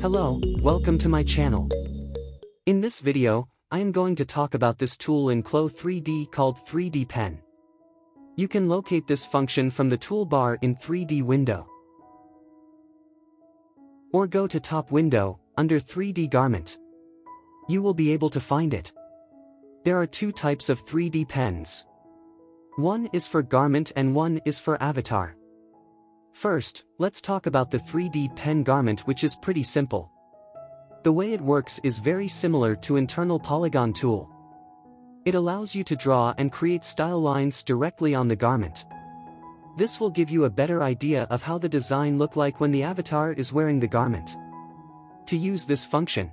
Hello, welcome to my channel. In this video, I am going to talk about this tool in Clo 3D called 3D Pen. You can locate this function from the toolbar in 3D window. Or go to top window, under 3D garment. You will be able to find it. There are two types of 3D pens. One is for garment and one is for avatar. First, let's talk about the 3D pen garment which is pretty simple. The way it works is very similar to internal polygon tool. It allows you to draw and create style lines directly on the garment. This will give you a better idea of how the design look like when the avatar is wearing the garment. To use this function,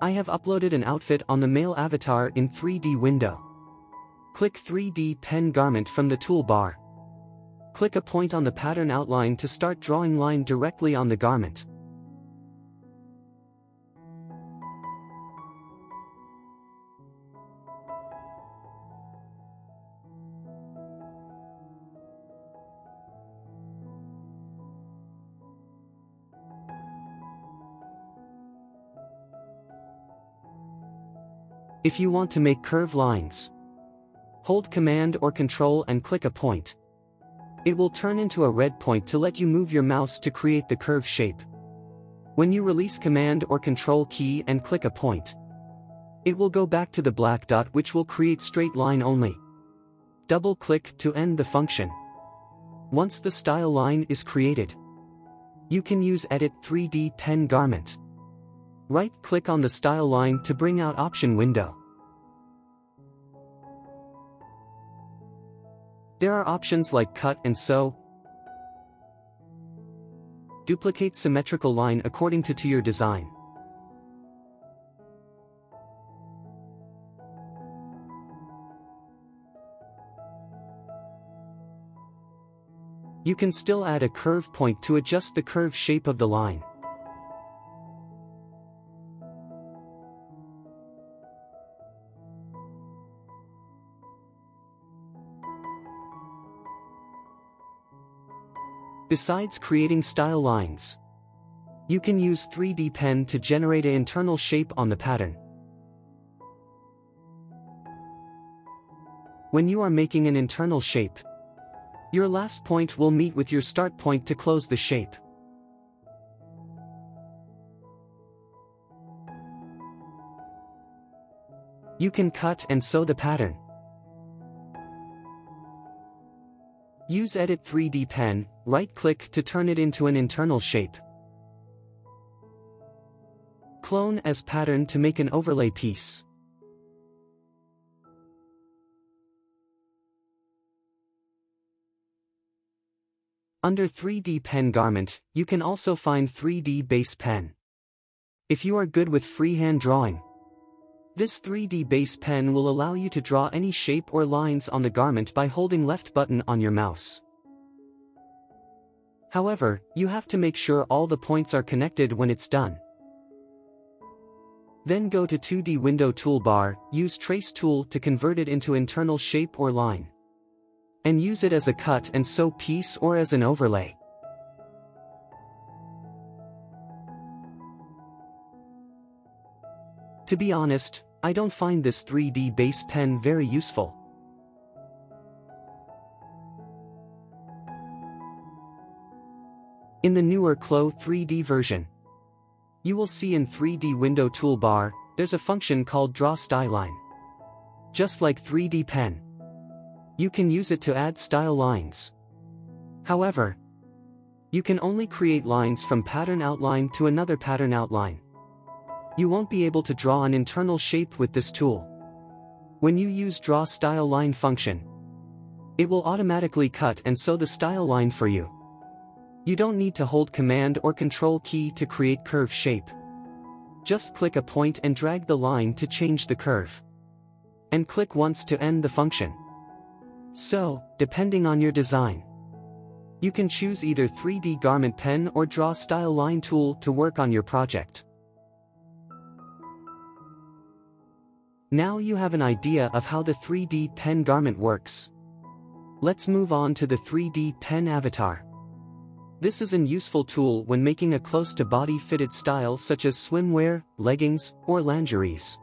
I have uploaded an outfit on the male avatar in 3D window. Click 3D pen garment from the toolbar. Click a point on the pattern outline to start drawing line directly on the garment. If you want to make curve lines, hold Command or Control and click a point. It will turn into a red point to let you move your mouse to create the curve shape. When you release Command or Control key and click a point, it will go back to the black dot which will create straight line only. Double-click to end the function. Once the style line is created, you can use Edit 3D Pen Garment. Right-click on the style line to bring out option window. There are options like cut and sew. Duplicate symmetrical line according to, to your design. You can still add a curve point to adjust the curve shape of the line. Besides creating style lines, you can use 3D Pen to generate an internal shape on the pattern. When you are making an internal shape, your last point will meet with your start point to close the shape. You can cut and sew the pattern. Use Edit 3D Pen, right-click to turn it into an internal shape. Clone as pattern to make an overlay piece. Under 3D Pen Garment, you can also find 3D Base Pen. If you are good with freehand drawing, this 3D base pen will allow you to draw any shape or lines on the garment by holding left button on your mouse. However, you have to make sure all the points are connected when it's done. Then go to 2D window toolbar, use trace tool to convert it into internal shape or line. And use it as a cut and sew piece or as an overlay. To be honest, I don't find this 3D base pen very useful. In the newer Clo 3D version, you will see in 3D window toolbar, there's a function called Draw Style Line. Just like 3D Pen. You can use it to add style lines. However, you can only create lines from pattern outline to another pattern outline. You won't be able to draw an internal shape with this tool. When you use Draw Style Line function, it will automatically cut and sew the style line for you. You don't need to hold Command or Control key to create curve shape. Just click a point and drag the line to change the curve. And click once to end the function. So, depending on your design, you can choose either 3D Garment Pen or Draw Style Line tool to work on your project. Now you have an idea of how the 3D pen garment works. Let's move on to the 3D pen avatar. This is an useful tool when making a close-to-body fitted style such as swimwear, leggings, or lingeries.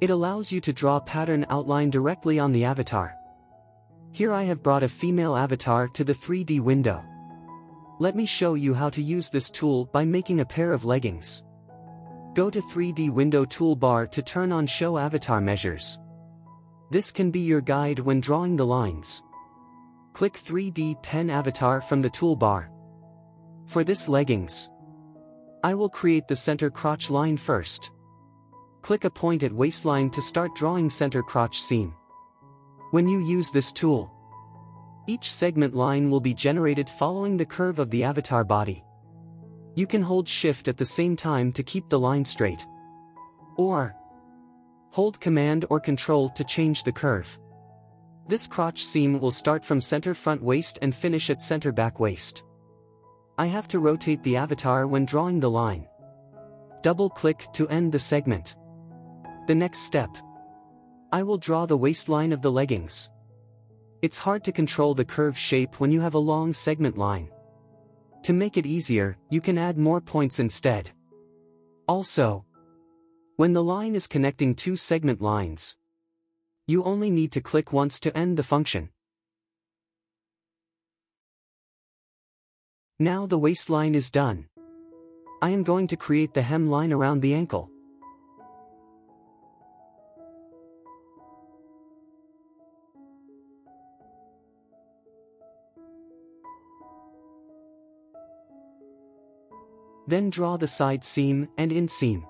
It allows you to draw pattern outline directly on the avatar. Here I have brought a female avatar to the 3D window. Let me show you how to use this tool by making a pair of leggings. Go to 3D window toolbar to turn on show avatar measures. This can be your guide when drawing the lines. Click 3D pen avatar from the toolbar. For this leggings, I will create the center crotch line first. Click a point at waistline to start drawing center crotch seam. When you use this tool, each segment line will be generated following the curve of the avatar body. You can hold shift at the same time to keep the line straight. Or, hold command or control to change the curve. This crotch seam will start from center front waist and finish at center back waist. I have to rotate the avatar when drawing the line. Double-click to end the segment. The next step. I will draw the waistline of the leggings. It's hard to control the curve shape when you have a long segment line. To make it easier, you can add more points instead. Also, when the line is connecting two segment lines, you only need to click once to end the function. Now the waistline is done. I am going to create the hem line around the ankle. Then draw the side seam and inseam.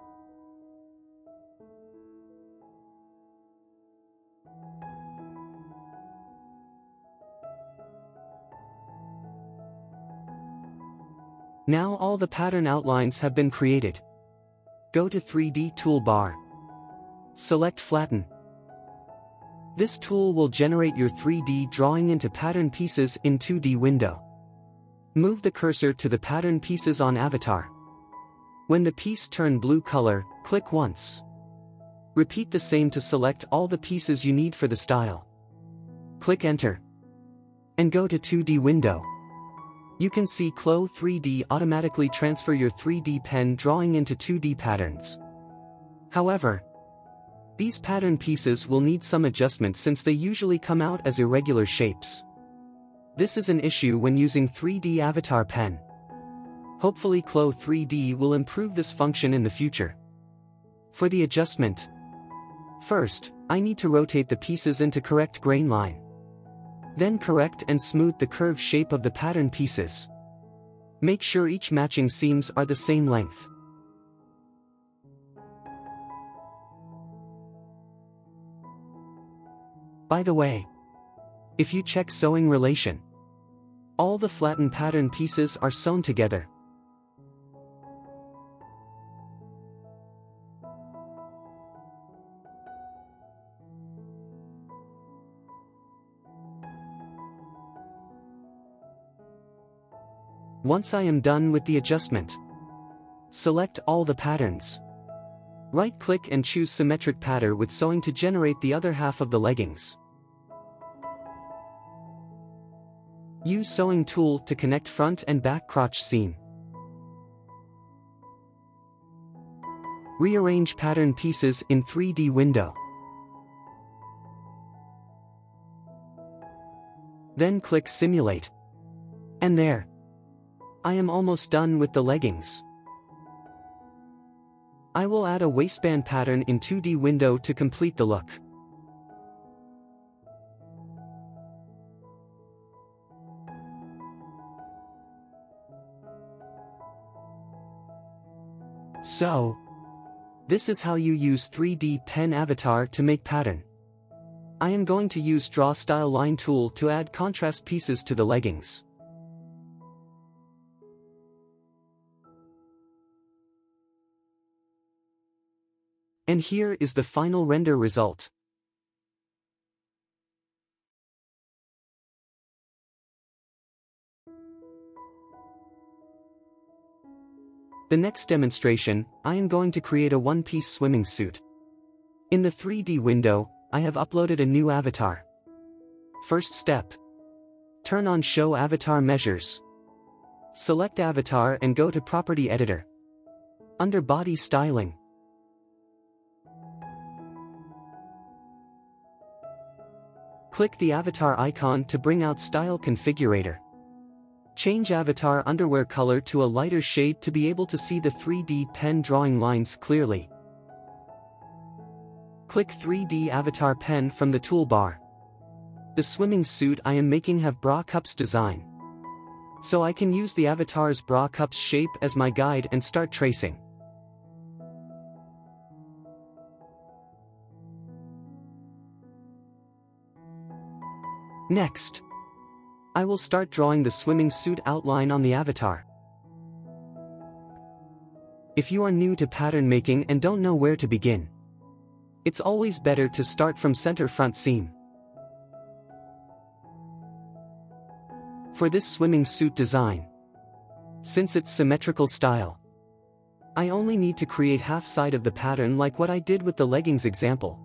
Now all the pattern outlines have been created. Go to 3D toolbar. Select Flatten. This tool will generate your 3D drawing into pattern pieces in 2D window. Move the cursor to the pattern pieces on avatar. When the piece turn blue color, click once. Repeat the same to select all the pieces you need for the style. Click enter. And go to 2D window. You can see Clo 3D automatically transfer your 3D pen drawing into 2D patterns. However, these pattern pieces will need some adjustment since they usually come out as irregular shapes. This is an issue when using 3D Avatar Pen. Hopefully Clo 3D will improve this function in the future. For the adjustment, first, I need to rotate the pieces into correct grain line. Then correct and smooth the curved shape of the pattern pieces. Make sure each matching seams are the same length. By the way, if you check sewing relation, all the flattened pattern pieces are sewn together. Once I am done with the adjustment, select all the patterns. Right-click and choose Symmetric Pattern with sewing to generate the other half of the leggings. Use sewing tool to connect front and back crotch seam. Rearrange pattern pieces in 3D window. Then click Simulate. And there. I am almost done with the leggings. I will add a waistband pattern in 2D window to complete the look. So, this is how you use 3D Pen Avatar to make pattern. I am going to use Draw Style Line tool to add contrast pieces to the leggings. And here is the final render result. The next demonstration, I am going to create a one-piece swimming suit. In the 3D window, I have uploaded a new avatar. First step. Turn on Show Avatar Measures. Select Avatar and go to Property Editor. Under Body Styling. Click the avatar icon to bring out Style Configurator. Change avatar underwear color to a lighter shade to be able to see the 3D pen drawing lines clearly. Click 3D avatar pen from the toolbar. The swimming suit I am making have bra cups design. So I can use the avatar's bra cups shape as my guide and start tracing. Next, I will start drawing the swimming suit outline on the avatar. If you are new to pattern making and don't know where to begin, it's always better to start from center front seam. For this swimming suit design, since it's symmetrical style, I only need to create half side of the pattern like what I did with the leggings example.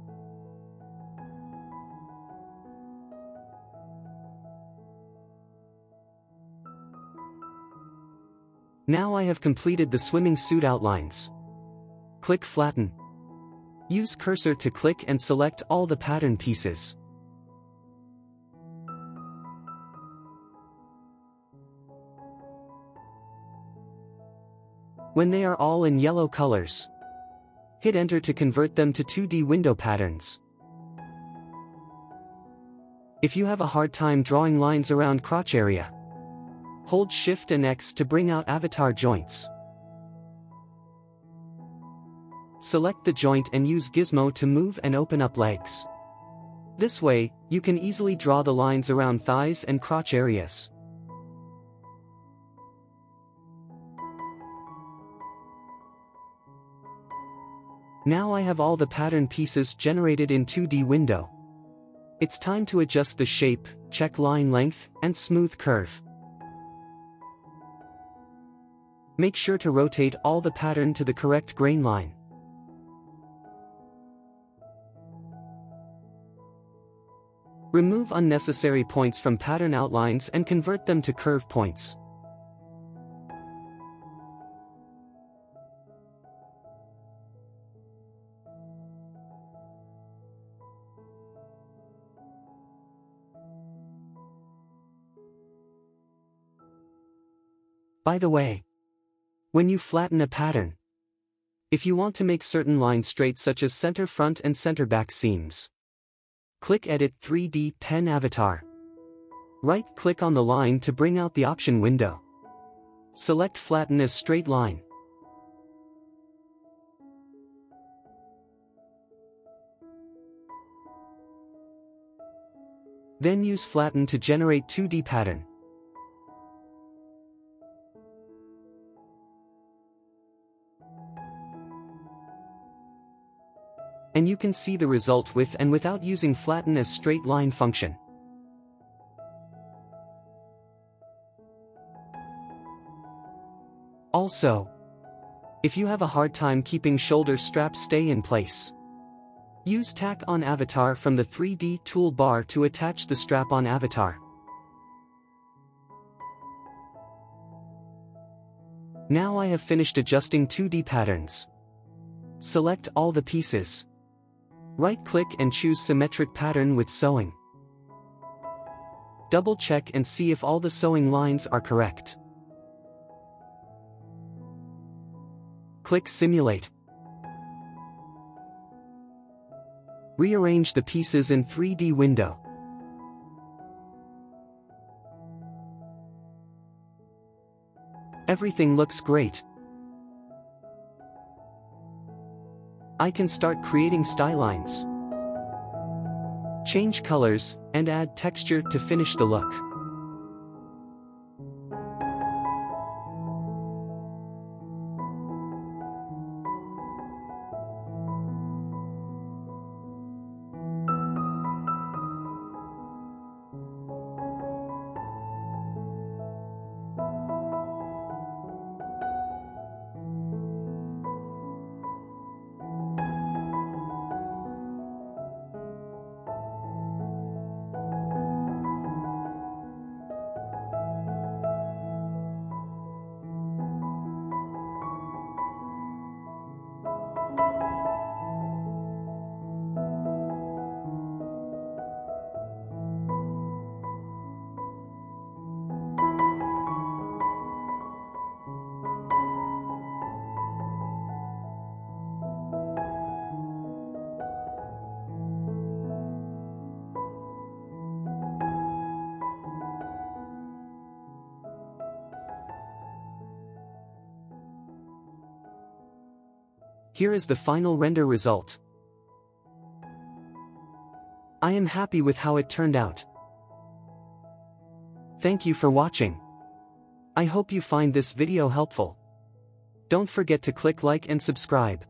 Now I have completed the swimming suit outlines. Click Flatten. Use cursor to click and select all the pattern pieces. When they are all in yellow colors, hit enter to convert them to 2D window patterns. If you have a hard time drawing lines around crotch area, Hold Shift and X to bring out avatar joints. Select the joint and use Gizmo to move and open up legs. This way, you can easily draw the lines around thighs and crotch areas. Now I have all the pattern pieces generated in 2D window. It's time to adjust the shape, check line length, and smooth curve. Make sure to rotate all the pattern to the correct grain line. Remove unnecessary points from pattern outlines and convert them to curve points. By the way, when you flatten a pattern. If you want to make certain lines straight such as center front and center back seams. Click Edit 3D Pen Avatar. Right-click on the line to bring out the option window. Select Flatten as Straight Line. Then use Flatten to generate 2D pattern. And you can see the result with and without using flatten as straight line function. Also, if you have a hard time keeping shoulder straps stay in place, use tack on avatar from the 3D toolbar to attach the strap on avatar. Now I have finished adjusting 2D patterns. Select all the pieces. Right-click and choose Symmetric Pattern with Sewing. Double-check and see if all the sewing lines are correct. Click Simulate. Rearrange the pieces in 3D window. Everything looks great. I can start creating stylines. Change colors, and add texture to finish the look. Here is the final render result. I am happy with how it turned out. Thank you for watching. I hope you find this video helpful. Don't forget to click like and subscribe.